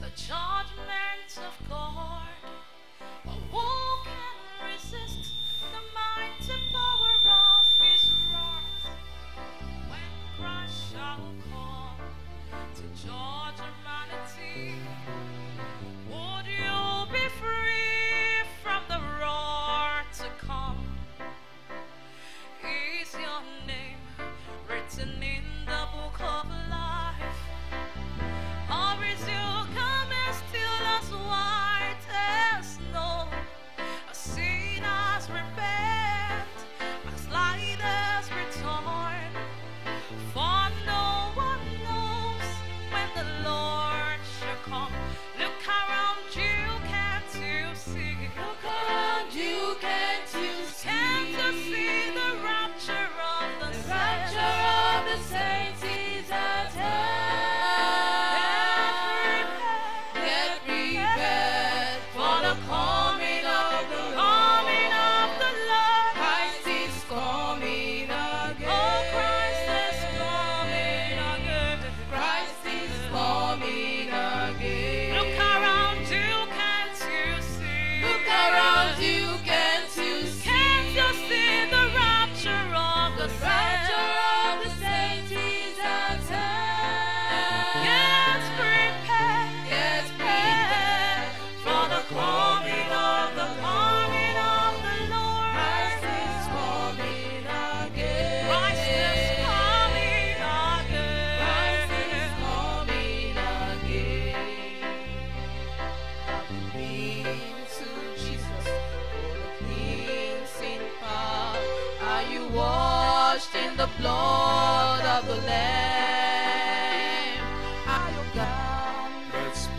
the charm.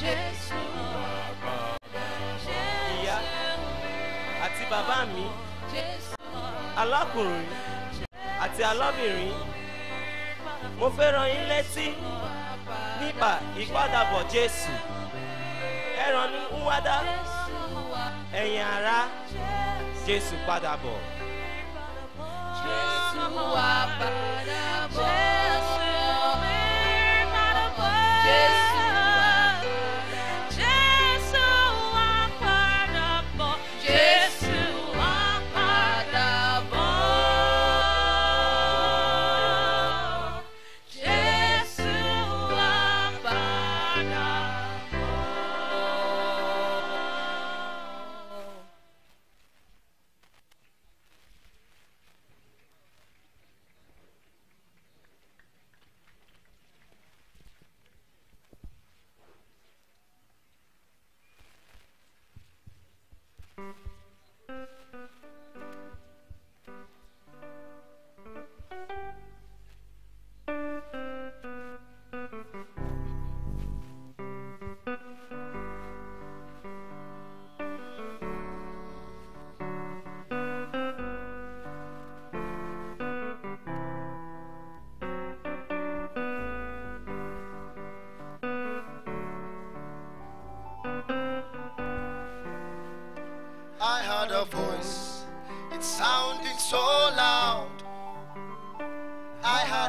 Jésù ìyá àti bàbá mi alákùnrin àti alábìnrin mo fẹ́ rán yín létí nípa ìpadàbọ̀ Jésù ẹran ní wádà ẹ̀yin ará Jésù padà. Jésù wá.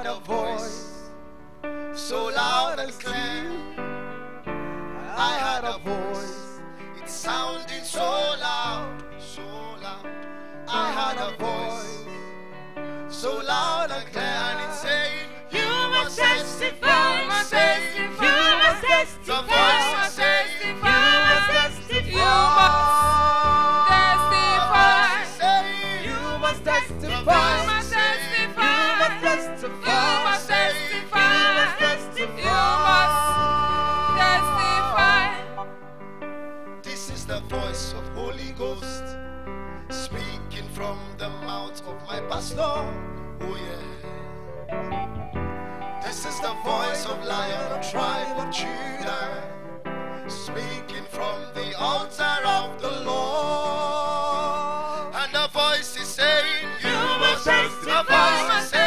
a voice so loud and clear. I heard a voice, it sounded so loud, so loud. I heard a voice so loud and clear, and it said, You must testify, you must testify, you must testify. This is the voice of Lion of Tribe of Judah, speaking from the altar of the Lord. And the voice is saying, You must testify. the voice is saying,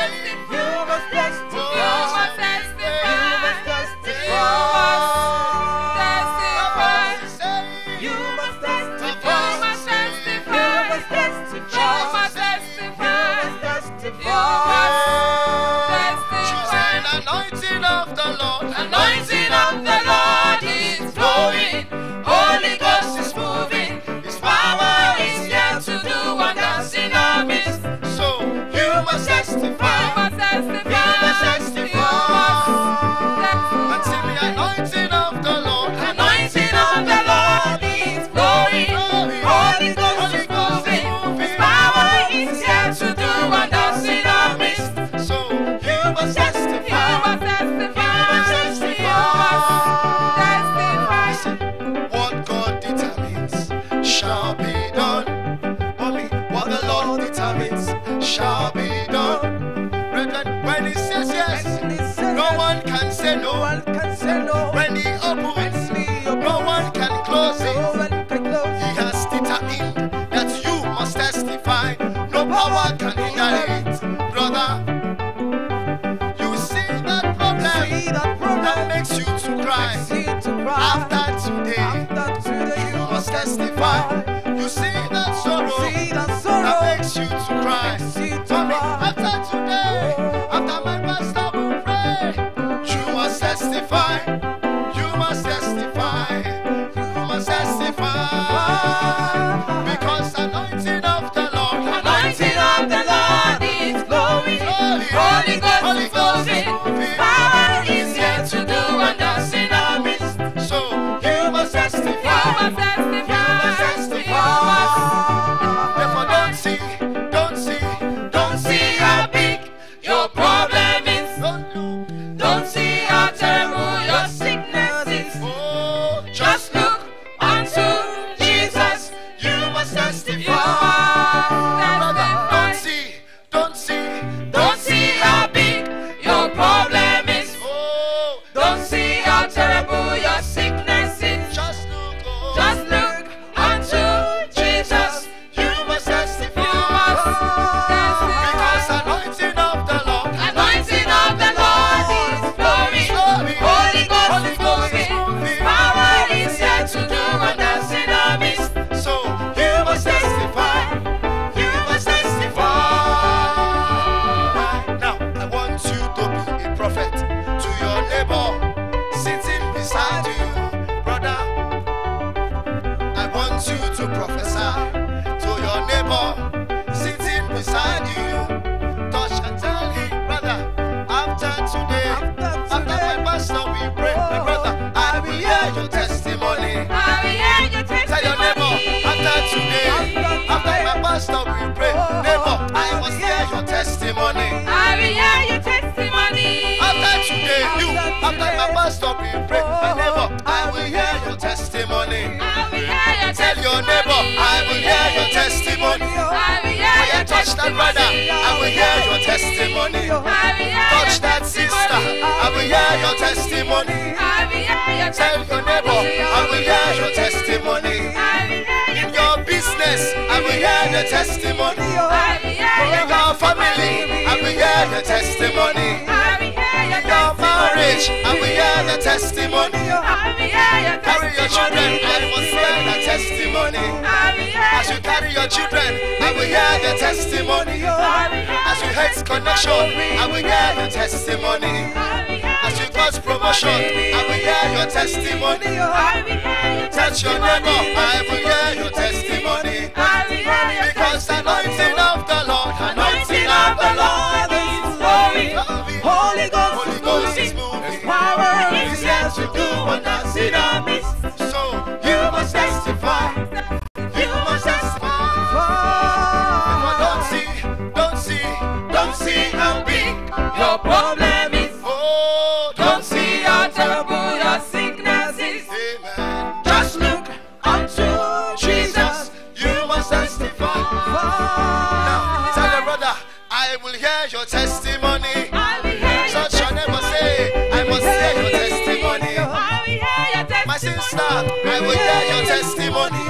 testify. You see that sorrow, see that, sorrow that makes you to cry. Mommy, you today. stop in prayer. My neighbor, I will hear your testimony. I will hear your Tell your neighbor, I will hear your testimony. I will hear your touch that brother, I will hear your testimony. I will Touch that sister, I will hear your testimony. I will Tell your neighbor, I will hear your testimony. In your business, I will hear your testimony. For your family, I will hear your testimony are rich and we are the testimony. Carry your children and we hear the testimony. As you carry your children and we hear the testimony. As you hate connection and we hear the testimony. As you cause promotion and we hear your testimony. Touch your neighbor and we hear your testimony. Because the anointing of the Lord Now, tell your brother, I will hear your testimony. Such shall never say, I must hear your testimony. My sister, I will hear your testimony.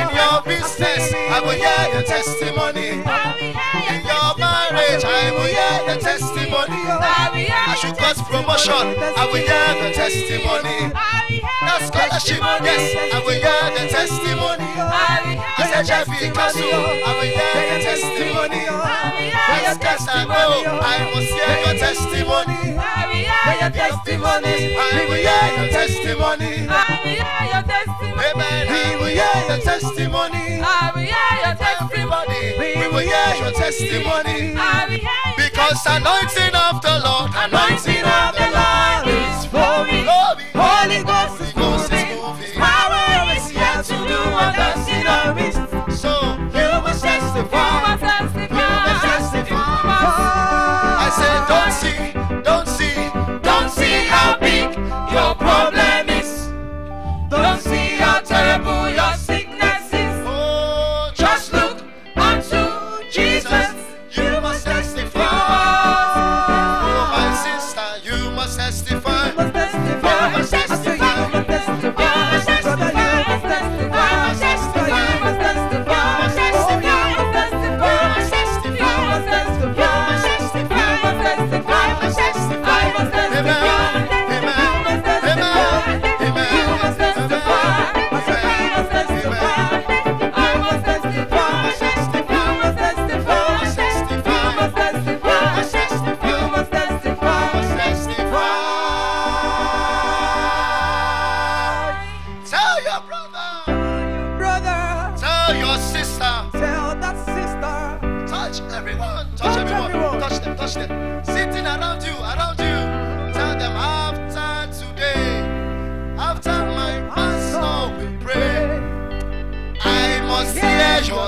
In your business, I will hear your testimony. In your marriage, I will hear the testimony. I should cause promotion, I will hear the testimony. That scholarship, yes, I will hear the testimony. I said, Jeffy Castle, I will hear the testimony. I must hear your testimony. Oh. your. I will hear your testimony. I will hear your testimony. Amen. I will hear your testimony. I will hear your Everybody, testimony. we will hear your testimony. I will hear your Because anointing of the Lord, anointing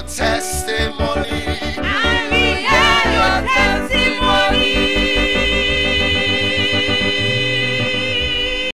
testimony.